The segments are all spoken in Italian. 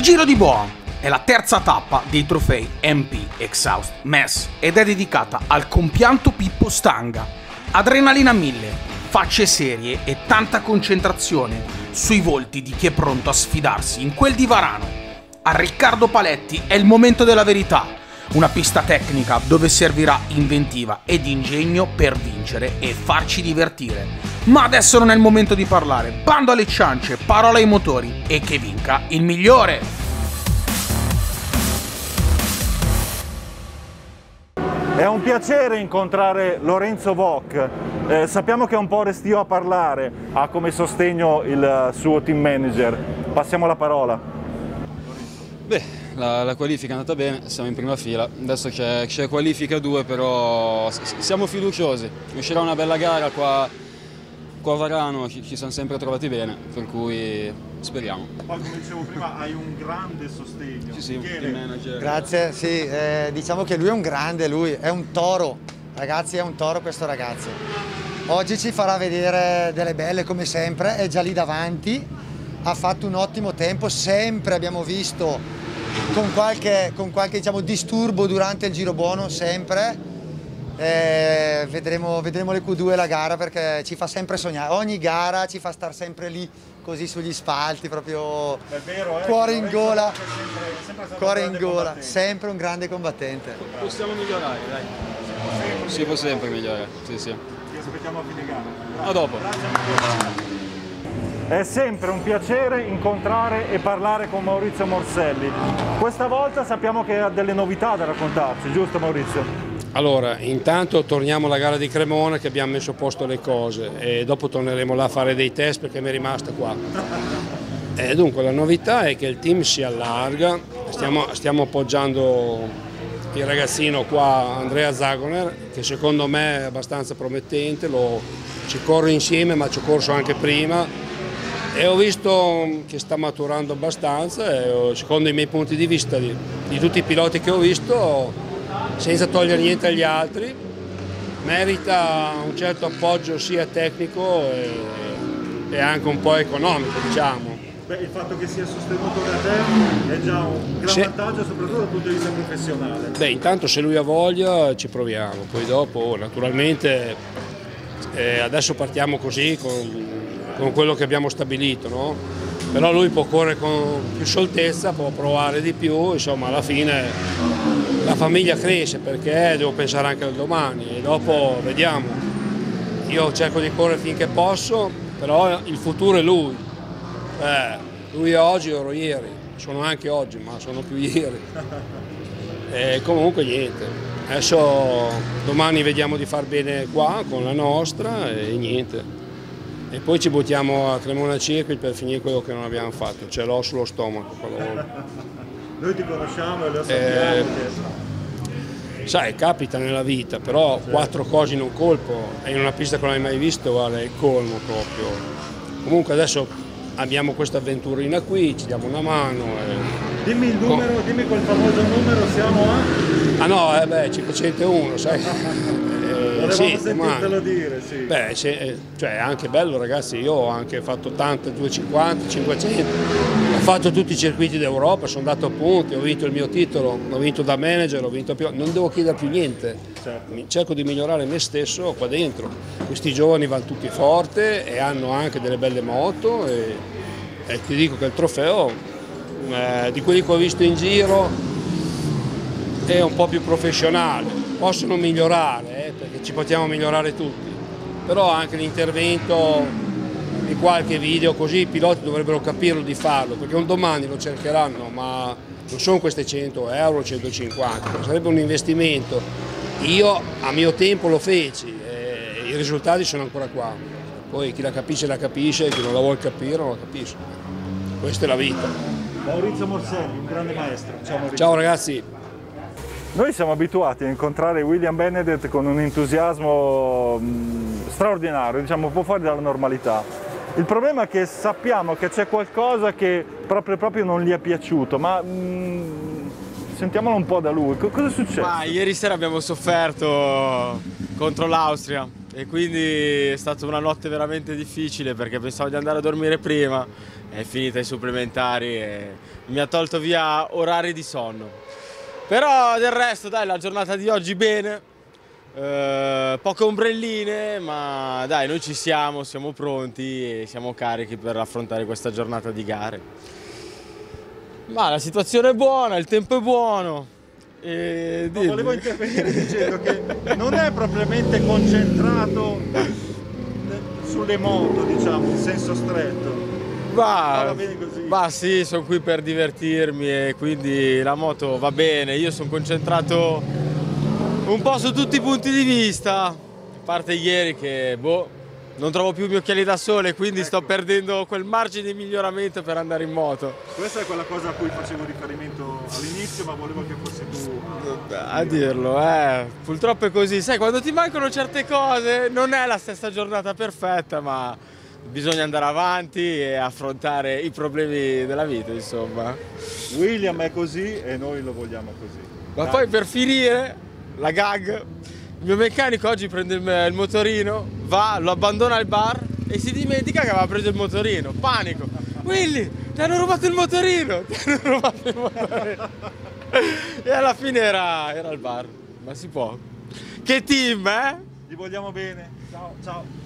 Il Giro di Boa, è la terza tappa dei trofei MP Exhaust Mess ed è dedicata al compianto Pippo Stanga. Adrenalina mille, facce serie e tanta concentrazione sui volti di chi è pronto a sfidarsi in quel di Varano. A Riccardo Paletti è il momento della verità una pista tecnica dove servirà inventiva ed ingegno per vincere e farci divertire. Ma adesso non è il momento di parlare. Bando alle ciance, parola ai motori e che vinca il migliore! È un piacere incontrare Lorenzo Voc. Eh, sappiamo che è un po' restio a parlare, ha come sostegno il suo team manager. Passiamo la parola. Beh, la, la, qualifica è andata bene, siamo in prima fila, adesso c'è qualifica 2 però siamo fiduciosi, uscirà una bella gara qua, qua a Varano, ci, ci siamo sempre trovati bene, per cui speriamo. Poi come dicevo prima hai un grande sostegno. Sì, sì, team manager. Grazie, sì, eh, diciamo che lui è un grande, lui è un toro, ragazzi è un toro questo ragazzo. Oggi ci farà vedere delle belle come sempre, è già lì davanti, ha fatto un ottimo tempo, sempre abbiamo visto con qualche, con qualche diciamo, disturbo durante il giro buono, sempre. Eh, vedremo, vedremo, le Q2 la gara perché ci fa sempre sognare, ogni gara ci fa stare sempre lì così sugli spalti, proprio vero, eh, cuore in gola, sempre, sempre cuore in gola, sempre un grande combattente. Possiamo migliorare, dai. Si può sempre migliorare, sì, sì. Ti aspettiamo a fine gara. A dopo. Grazie. È sempre un piacere incontrare e parlare con Maurizio Morselli. Questa volta sappiamo che ha delle novità da raccontarci, giusto Maurizio? Allora, intanto torniamo alla gara di Cremona che abbiamo messo a posto le cose e dopo torneremo là a fare dei test perché mi è rimasta qua. E dunque la novità è che il team si allarga, stiamo, stiamo appoggiando il ragazzino qua, Andrea Zagoner, che secondo me è abbastanza promettente, lo, ci corro insieme ma ci ho corso anche prima. E ho visto che sta maturando abbastanza e secondo i miei punti di vista di, di tutti i piloti che ho visto, senza togliere niente agli altri, merita un certo appoggio sia tecnico e, e anche un po' economico diciamo. Beh, il fatto che sia sostenuto da te è già un gran se... vantaggio soprattutto dal punto di vista professionale. Beh, intanto se lui ha voglia ci proviamo, poi dopo naturalmente eh, adesso partiamo così con con quello che abbiamo stabilito, no? Però lui può correre con più scioltezza, può provare di più, insomma alla fine la famiglia cresce perché devo pensare anche al domani e dopo vediamo. Io cerco di correre finché posso, però il futuro è lui. Eh, lui è oggi, ero ieri, sono anche oggi, ma sono più ieri. E comunque niente, adesso domani vediamo di far bene qua con la nostra e niente e poi ci buttiamo a Cremona Circuit per finire quello che non abbiamo fatto, ce l'ho sullo stomaco. Noi ti conosciamo e lo sappiamo. Eh, che... Sai, capita nella vita, però certo. quattro cose in un colpo e in una pista che non hai mai visto vale il colmo proprio. Comunque adesso abbiamo questa avventurina qui, ci diamo una mano. E... Dimmi il numero, dimmi quel famoso numero, siamo a... Ah no, eh beh, 501, sai. Volevamo sì, sentirtelo dire, sì. Beh, cioè, è anche bello ragazzi, io ho anche fatto tante, 250, 500, ho fatto tutti i circuiti d'Europa, sono andato a punti, ho vinto il mio titolo, ho vinto da manager, ho vinto più, non devo chiedere più niente, certo. cerco di migliorare me stesso qua dentro. Questi giovani vanno tutti forte e hanno anche delle belle moto e, e ti dico che il trofeo eh, di quelli che ho visto in giro è un po' più professionale, possono migliorare, perché ci possiamo migliorare tutti, però anche l'intervento di qualche video così i piloti dovrebbero capirlo di farlo, perché un domani lo cercheranno, ma non sono queste 100 euro, 150, sarebbe un investimento. Io a mio tempo lo feci e i risultati sono ancora qua. Poi chi la capisce la capisce, chi non la vuole capire non la capisce. Questa è la vita. Maurizio Morselli, un grande maestro. Ciao. Ciao ragazzi. Noi siamo abituati a incontrare William Benedict con un entusiasmo mh, straordinario, diciamo un po' fuori dalla normalità. Il problema è che sappiamo che c'è qualcosa che proprio, proprio, non gli è piaciuto, ma mh, sentiamolo un po' da lui. Cosa è successo? Ma ieri sera abbiamo sofferto contro l'Austria e quindi è stata una notte veramente difficile perché pensavo di andare a dormire prima, è finita i supplementari e mi ha tolto via orari di sonno. Però del resto dai, la giornata di oggi bene, eh, poche ombrelline, ma dai, noi ci siamo, siamo pronti e siamo carichi per affrontare questa giornata di gare. Ma la situazione è buona, il tempo è buono. E no, volevo intervenire dicendo che non è propriamente concentrato sulle moto, diciamo, in senso stretto. Va, va sì, sono qui per divertirmi e quindi la moto va bene, io sono concentrato un po' su tutti i punti di vista, a parte ieri che boh, non trovo più i miei occhiali da sole, quindi ecco. sto perdendo quel margine di miglioramento per andare in moto. Questa è quella cosa a cui facevo riferimento all'inizio, ma volevo che fossi tu a, a dirlo. Eh. Purtroppo è così, sai, quando ti mancano certe cose non è la stessa giornata perfetta, ma bisogna andare avanti e affrontare i problemi della vita, insomma. William è così e noi lo vogliamo così. Ma Dai. poi per finire la gag. Il mio meccanico oggi prende il, motorino, va, lo abbandona al bar e si dimentica che aveva preso il motorino. Panico. Willy, ti hanno rubato il motorino! Ti hanno rubato il motorino! e alla fine era, era al bar. Ma si può. Che team, eh? Gli vogliamo bene. Ciao, ciao.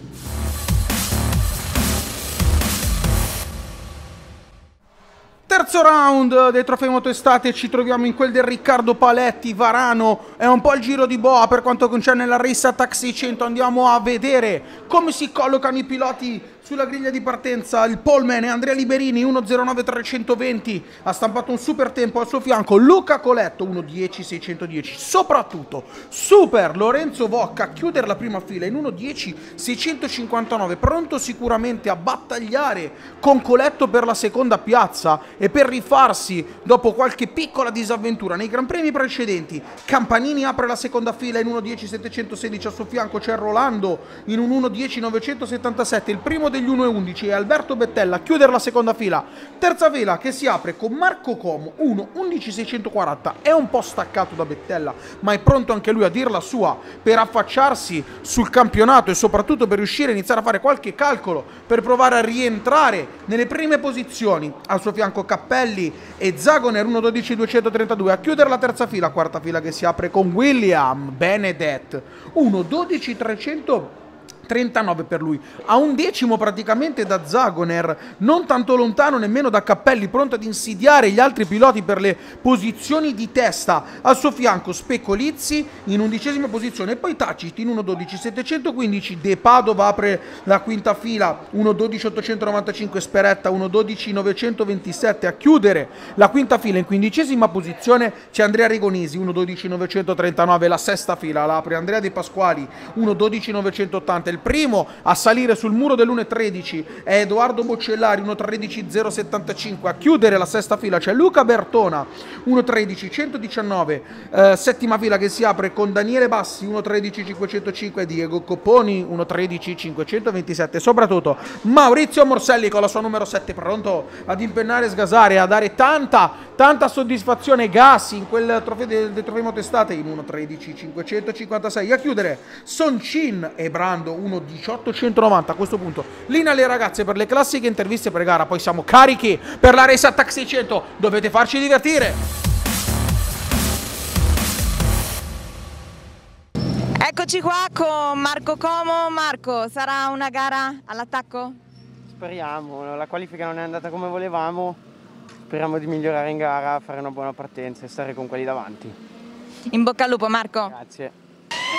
Terzo round dei trofei moto estate, ci troviamo in quel del Riccardo Paletti, Varano, è un po' il giro di boa per quanto concerne la Race Attack 600, andiamo a vedere come si collocano i piloti sulla griglia di partenza. Il Polman e Andrea Liberini 1.09.320 ha stampato un super tempo al suo fianco. Luca Coletto 1.10.610 soprattutto super Lorenzo Vocca a chiudere la prima fila in 1.10.659 pronto sicuramente a battagliare con Coletto per la seconda piazza e per rifarsi dopo qualche piccola disavventura nei Gran Premi precedenti Campanini apre la seconda fila in 1.10.716 al suo fianco c'è Rolando in un 1.10.977 il primo degli 1-11 e Alberto Bettella a chiudere la seconda fila. Terza fila che si apre con Marco Como 1-11-640. È un po' staccato da Bettella, ma è pronto anche lui a dir la sua per affacciarsi sul campionato e soprattutto per riuscire a iniziare a fare qualche calcolo per provare a rientrare nelle prime posizioni. Al suo fianco Cappelli e Zagoner 1-12-232 a chiudere la terza fila. Quarta fila che si apre con William Benedett 1-12-300. 39 per lui, a un decimo praticamente da Zagoner, non tanto lontano nemmeno da Cappelli, pronto ad insidiare gli altri piloti per le posizioni di testa. Al suo fianco Specolizzi in undicesima posizione e poi Tacit in 1.12.715, De Padova apre la quinta fila, 1.12.895, Speretta 1.12.927 a chiudere la quinta fila in quindicesima posizione c'è Andrea Rigonisi 1.12.939, la sesta fila la apre Andrea De Pasquali 1.12.980 il primo a salire sul muro dell'1.13 è Edoardo Boccellari, 1.13.075. A chiudere la sesta fila c'è Luca Bertona, 1.13.119. Eh, settima fila che si apre con Daniele Bassi, 1.13.505 e Diego Copponi, 1.13.527. Soprattutto Maurizio Morselli con la sua numero 7 pronto ad impennare e sgasare, a dare tanta, tanta soddisfazione gas in quel trofeo del, del trofeo testate in 1.13.556. A chiudere Soncin e Brando, 1.18.190 a questo punto. Linea alle ragazze per le classiche interviste pre-gara, poi siamo carichi per la Race Attack 600, dovete farci divertire. Eccoci qua con Marco Como. Marco, sarà una gara all'attacco? Speriamo, la qualifica non è andata come volevamo, speriamo di migliorare in gara, fare una buona partenza e stare con quelli davanti. In bocca al lupo Marco. Grazie.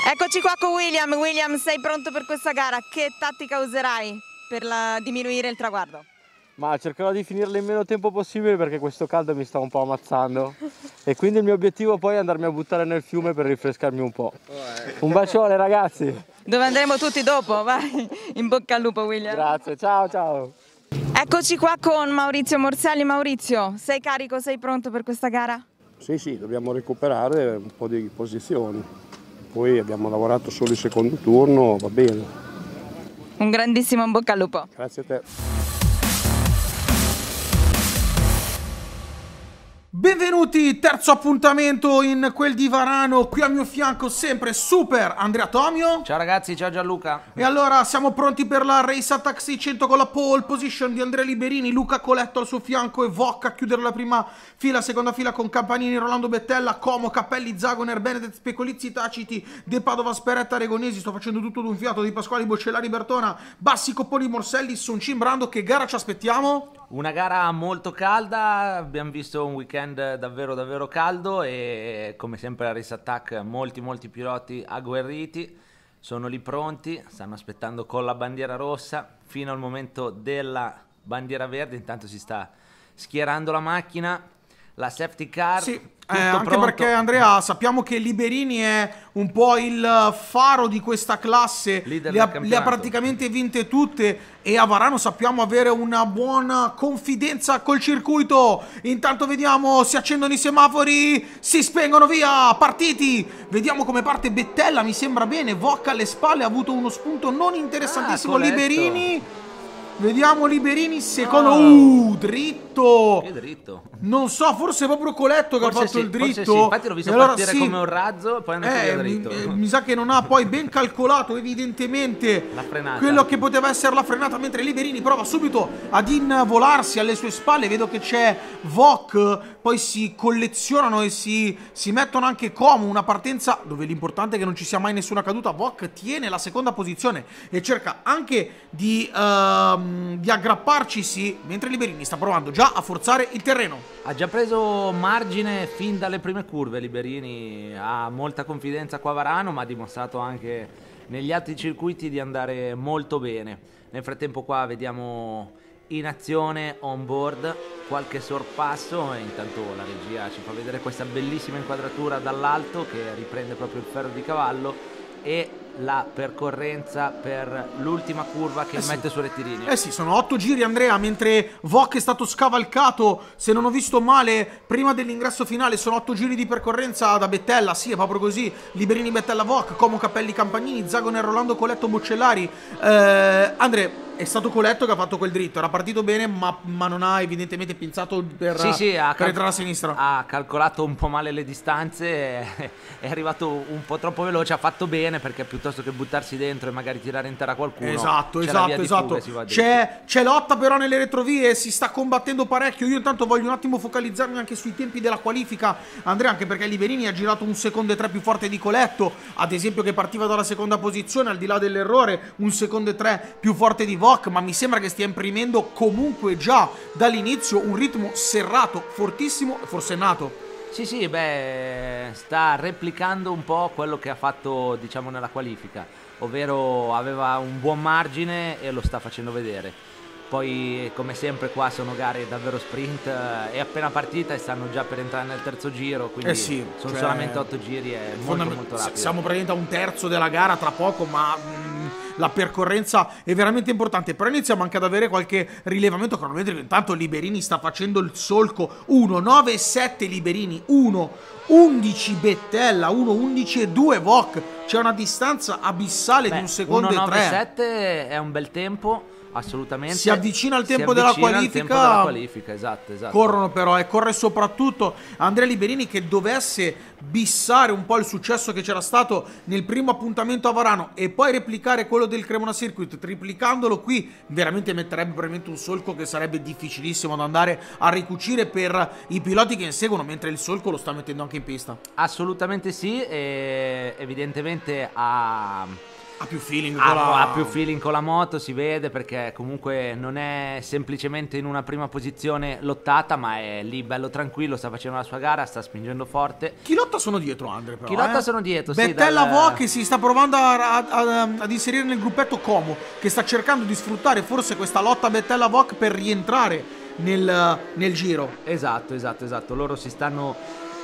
Eccoci qua con William. William, sei pronto per questa gara? Che tattica userai per la... diminuire il traguardo? Ma cercherò di finirla in meno tempo possibile perché questo caldo mi sta un po' ammazzando e quindi il mio obiettivo poi è andarmi a buttare nel fiume per rinfrescarmi un po'. Un bacione ragazzi! Dove andremo tutti dopo, vai! In bocca al lupo William! Grazie, ciao ciao! Eccoci qua con Maurizio Morselli. Maurizio, sei carico, sei pronto per questa gara? Sì, sì, dobbiamo recuperare un po' di posizioni poi abbiamo lavorato solo il secondo turno, va bene. Un grandissimo in bocca al lupo. Grazie a te. Benvenuti, terzo appuntamento in quel di Varano, qui al mio fianco sempre super Andrea Tomio. Ciao ragazzi, ciao Gianluca. E allora siamo pronti per la Race Attack 600 con la pole position di Andrea Liberini, Luca Coletto al suo fianco e Vocca a chiudere la prima fila, seconda fila con Campanini, Rolando Bettella, Como, Cappelli, Zagoner, Benedet, Specolizzi, Taciti, De Padova, Speretta, Regonesi, sto facendo tutto d'un fiato, di Pasquali, Bocellari, Bertona, Bassi, Coppoli, Morselli, Soncin, Brando, che gara ci aspettiamo? Una gara molto calda, abbiamo visto un weekend davvero davvero caldo e come sempre a Race Attack molti molti piloti agguerriti, sono lì pronti, stanno aspettando con la bandiera rossa. Fino al momento della bandiera verde, intanto si sta schierando la macchina, la safety car. Sì, eh, anche pronto. perché Andrea sappiamo che Liberini è un po' il faro di questa classe, le ha, le ha praticamente vinte tutte e a Varano sappiamo avere una buona confidenza col circuito. Intanto vediamo, si accendono i semafori, si spengono via, partiti. Vediamo come parte Bettella, mi sembra bene, Vocca alle spalle ha avuto uno spunto non interessantissimo Ah. Liberini. Vediamo Liberini secondo No. uh, dritto. Che dritto. Non so, forse è proprio Coletto che Forse ha fatto sì, il dritto. sì, infatti l'ho visto allora partire sì. come un razzo poi è andato via Eh, mi, dritto. eh, mi sa che non ha poi ben calcolato evidentemente La frenata. quello che poteva essere la frenata mentre Liberini prova subito ad involarsi alle sue spalle vedo che c'è Vok poi si collezionano e si, si mettono anche Como una partenza dove l'importante è che non ci sia mai nessuna caduta Vok tiene la seconda posizione e cerca anche di, ehm, di aggrapparcisi mentre Liberini sta provando già a forzare il terreno. Ha già preso margine fin dalle prime curve Liberini, ha molta confidenza qua Varano ma ha dimostrato anche negli altri circuiti di andare molto bene. Nel frattempo qua vediamo in azione on board qualche sorpasso. E intanto la regia ci fa vedere questa bellissima inquadratura dall'alto che riprende proprio il ferro di cavallo. E la percorrenza per l'ultima curva che Eh sì. mette sul rettilineo. Eh sì, sono otto giri Andrea, mentre Vok è stato scavalcato, se non ho visto male, prima dell'ingresso finale sono otto giri di percorrenza da Bettella, sì è proprio così, Liberini Bettella Vok, Como Cappelli Campanini, Zagoner Rolando Coletto Boccellari, eh, Andre è stato Coletto che ha fatto quel dritto, era partito bene ma, ma non ha evidentemente pinzato per, Sì, sì, per cal- entrare a sinistra. ha calcolato un po' male le distanze, è, arrivato un po' troppo veloce, ha fatto bene perché piuttosto che buttarsi dentro e magari tirare in terra qualcuno. Esatto, esatto, esatto. fuga. C'è, c'è lotta però nelle retrovie, si sta combattendo parecchio. Io intanto voglio un attimo focalizzarmi anche sui tempi della qualifica. Andrea, anche perché Liberini ha girato un secondo e tre più forte di Coletto, ad esempio che partiva dalla seconda posizione, al di là dell'errore, un secondo e tre più forte di Vok, ma mi sembra che stia imprimendo comunque già dall'inizio un ritmo serrato, fortissimo e forsennato. Sì, sì, beh, sta replicando un po' quello che ha fatto, diciamo, nella qualifica, ovvero aveva un buon margine e lo sta facendo vedere. Poi, come sempre, qua sono gare davvero sprint, eh, è appena partita e stanno già per entrare nel terzo giro, quindi Eh sì, sono cioè, solamente otto giri, è molto molto rapido. Siamo praticamente a un terzo della gara tra poco, ma mm, la percorrenza è veramente importante. Però iniziamo anche ad avere qualche rilevamento cronometrico. Intanto Liberini sta facendo il solco 1, 9 7 Liberini, 1, 11 Bettella, 1, 11 e 2 Vok. C'è una distanza abissale di un secondo e tre. 1.97 è un bel tempo, assolutamente. Si avvicina al tempo della avvicina al qualifica. tempo della qualifica, esatto, esatto. Corrono però e corre soprattutto Andrea Liberini che dovesse bissare un po' il successo che c'era stato nel primo appuntamento a Varano e poi replicare quello del Cremona Circuit, triplicandolo qui, veramente metterebbe probabilmente un solco che sarebbe difficilissimo da andare a ricucire per i piloti che inseguono, mentre il solco lo sta mettendo anche in pista. Assolutamente sì, evidentemente ha, Ha più feeling ha- la- ha più feeling con la moto, si vede perché comunque non è semplicemente in una prima posizione lottata, ma è lì bello tranquillo, sta facendo la sua gara, sta spingendo forte. Chi lotta sono dietro, Andre? Però, Chi lotta eh? sono dietro, sì, Bettella dal- Vo che si sta provando a- a- ad inserire nel gruppetto Como, che sta cercando di sfruttare forse questa lotta Bettella Voc per rientrare nel, nel giro. Esatto, esatto, esatto. Loro si stanno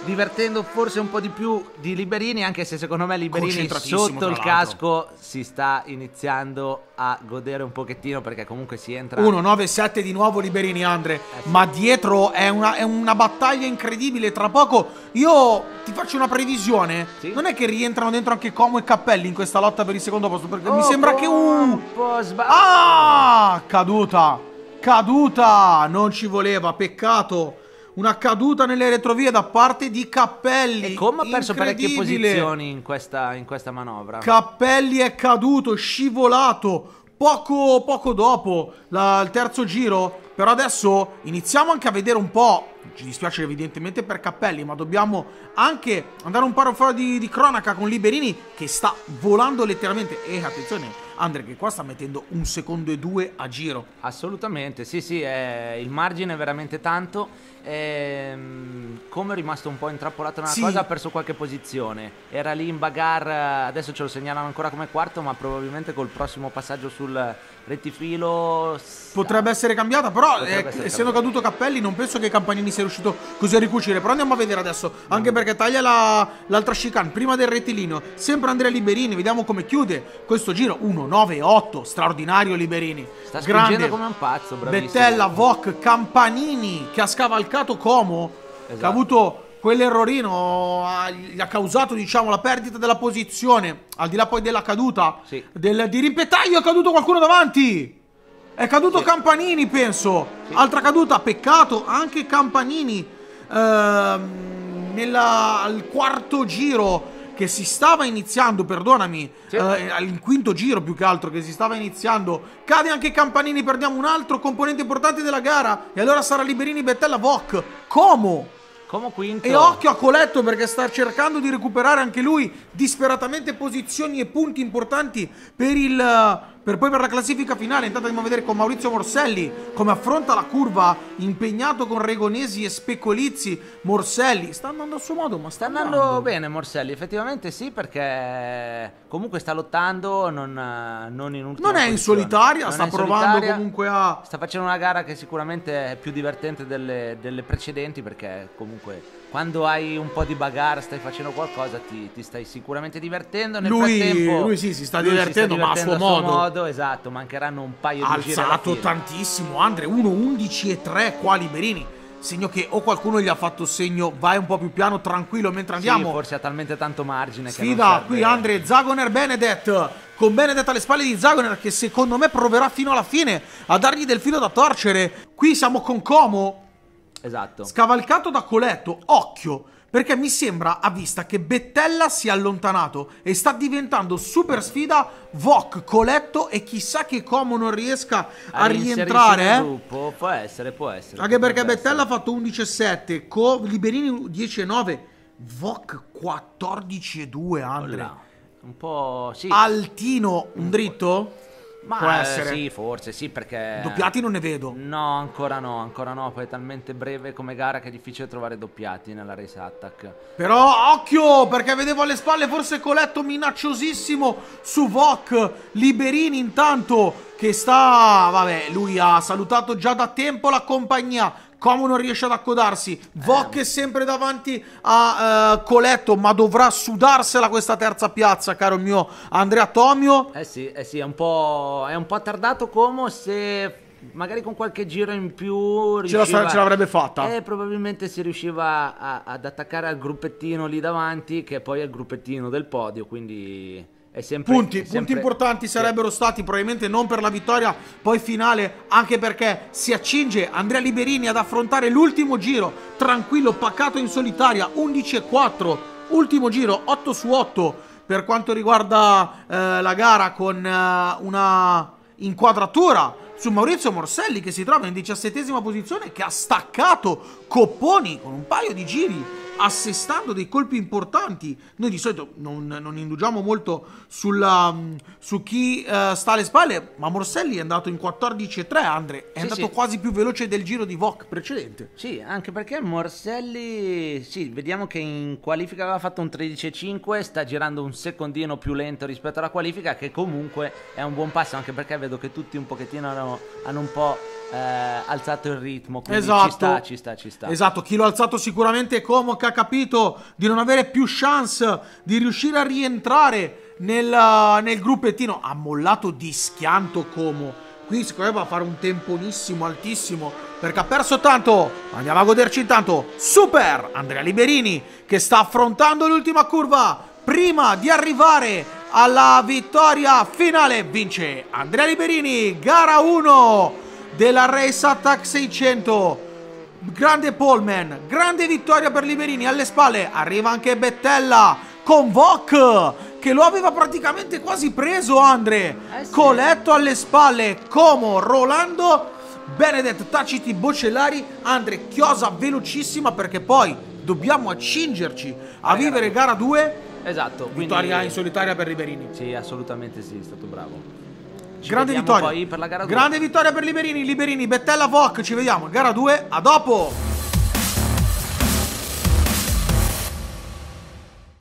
divertendo forse un po' di più di Liberini, anche se secondo me Liberini sotto il casco si sta iniziando a godere un pochettino perché comunque si entra 1-9-7 di nuovo Liberini Andre, ma dietro è una, è una battaglia incredibile. Tra poco io ti faccio una previsione. Sì? Non è che rientrano dentro anche Como e Cappelli in questa lotta per il secondo posto, perché mi Oh, sembra che... Uh, un po' sba- Ah, caduta. Caduta. Non ci voleva, peccato. Una caduta nelle retrovie da parte di Cappelli. E come ha perso parecchie posizioni in questa, in questa manovra. Cappelli è caduto, scivolato poco, poco dopo la- il terzo giro. Però adesso iniziamo anche a vedere un po'. Ci dispiace evidentemente per Cappelli, ma dobbiamo anche andare un po' fuori di, di cronaca con Liberini che sta volando letteralmente. E attenzione, Andre, che qua sta mettendo un secondo e due a giro. Assolutamente, sì, sì, è- il margine è veramente tanto. Ehm, come è rimasto un po' intrappolato nella Sì. cosa, ha perso qualche posizione. Era lì in bagarre, adesso ce lo segnalano ancora come quarto, ma probabilmente col prossimo passaggio sul rettifilo. Potrebbe essere cambiata, però eh, essere essendo cambiata. caduto Cappelli non penso che Campanini sia riuscito così a ricucire. Però andiamo a vedere adesso, anche perché taglia la- l'altra chicane prima del rettilineo. Sempre Andrea Liberini, vediamo come chiude questo giro. 1, 9, 8, straordinario Liberini. Sta Grande. come un pazzo, bravissimo. Bettella, Voc, Campanini che ha scavalcato Como, che ha Esatto. avuto quell'errorino, gli ha causato diciamo la perdita della posizione, al di là poi della caduta, Sì. del, di rimpettaio è caduto qualcuno davanti. È caduto Campanini, penso. Altra caduta, peccato, anche Campanini ehm, nella- al quarto giro che si stava iniziando, perdonami, Sì. eh, al quinto giro più che altro che si stava iniziando, cade anche Campanini, perdiamo un altro componente importante della gara e allora sarà Liberini, Bettella, Voc, Como. Come quinto. E occhio a Coletto perché sta cercando di recuperare anche lui disperatamente posizioni e punti importanti per il per poi per la classifica finale. Intanto andiamo a vedere con Maurizio Morselli come affronta la curva impegnato con Regonesi e Specolizzi. Morselli sta andando a suo modo, ma sta, Sta andando bene Morselli, effettivamente sì, perché comunque sta lottando, non, non in ultima Non è in posizione. solitaria, Non sta in provando solitaria. comunque a Sta facendo una gara che sicuramente è più divertente delle, delle precedenti perché comunque quando hai un po' di bagarre, stai facendo qualcosa, ti, ti stai sicuramente divertendo. Nel Lui- frattempo, lui sì, si sta lui divertendo, ma a suo modo. Esatto, mancheranno un paio di giri alzato tantissimo. Andre 1 11 e 3 qua Liberini. Segno che o qualcuno gli ha fatto segno vai un po' più piano, tranquillo mentre Sì, andiamo. forse ha talmente tanto margine Sfida qui Andre Zagoner Benedett con Benedett alle spalle di Zagoner che secondo me proverà fino alla fine a dargli del filo da torcere. Qui siamo con Como Esatto. scavalcato da Coletto. Occhio, perché mi sembra a vista che Bettella si è allontanato e sta diventando super sfida Voc, Coletto e chissà che Como non riesca a, reinserirsi rientrare, eh. gruppo, può essere, può essere. Anche perché Bettella ha essere. fatto 11-7, Co- Liberini 10-9, Voc 14-2, Andre. Là. Un po' sì. Altino, un dritto? Ma Può eh, essere. sì, forse sì, perché. Doppiati non ne vedo. No, ancora no, ancora no. Poi è talmente breve come gara che è difficile trovare doppiati nella race attack. Però occhio, perché vedevo alle spalle forse Coletto minacciosissimo su Voc. Liberini intanto che sta... Vabbè, lui ha salutato già da tempo la compagnia. Como non riesce ad accodarsi. Voc è sempre davanti a eh, Coletto, ma dovrà sudarsela questa terza piazza, caro mio Andrea Tomio. Eh sì, eh sì, è un po'. È un po' tardato come se. Magari con qualche giro in più Ce la- riusciva- ce l'avrebbe fatta. Eh, probabilmente si riusciva a- ad attaccare al gruppettino lì davanti, che poi è il gruppettino del podio, quindi sempre Punti, è punti sempre- importanti sarebbero stati probabilmente non per la vittoria poi finale, anche perché si accinge Andrea Liberini ad affrontare l'ultimo giro, tranquillo, paccato in solitaria, 11 e 4, ultimo giro, 8 su 8 per quanto riguarda eh, la gara con eh, una inquadratura su Maurizio Morselli che si trova in diciassettesima posizione che ha staccato Copponi con un paio di giri assestando dei colpi importanti. Noi di solito non, non indugiamo molto sulla, mm, su chi eh, sta alle spalle, ma Morselli è andato in 14,3, Andre, è Sì, andato sì. quasi più veloce del giro di Voc precedente. Sì, anche perché Morselli, sì, vediamo che in qualifica aveva fatto un 13,5, sta girando un secondino più lento rispetto alla qualifica, che comunque è un buon passo, anche perché vedo che tutti un pochettino hanno, hanno un po' eh, alzato il ritmo, Esatto. ci sta, ci sta, ci sta. Esatto, chi l'ha alzato sicuramente è Como che ha capito di non avere più chance di riuscire a rientrare nel, nel gruppettino. Ha mollato di schianto Como. Qui secondo me va a fare un temponissimo altissimo perché ha perso tanto. Andiamo a goderci intanto. Super Andrea Liberini che sta affrontando l'ultima curva prima di arrivare alla vittoria finale. Vince Andrea Liberini, gara 1 della Race Attack 600. grande Polman, grande vittoria per Liberini alle spalle, arriva anche Bettella con Vok che lo aveva praticamente quasi preso Andre, Eh sì. Coletto alle spalle, Como, Rolando, Benedetto, Taciti, Bocellari, Andre, Chiosa velocissima perché poi dobbiamo accingerci a vivere gara 2, Esatto, quindi... vittoria in solitaria per Liberini. Sì, assolutamente sì, è stato bravo. Ci Grande vittoria. per la gara 2. Grande vittoria per Liberini, Liberini, Bettella, Vok, ci vediamo. Gara 2, a dopo.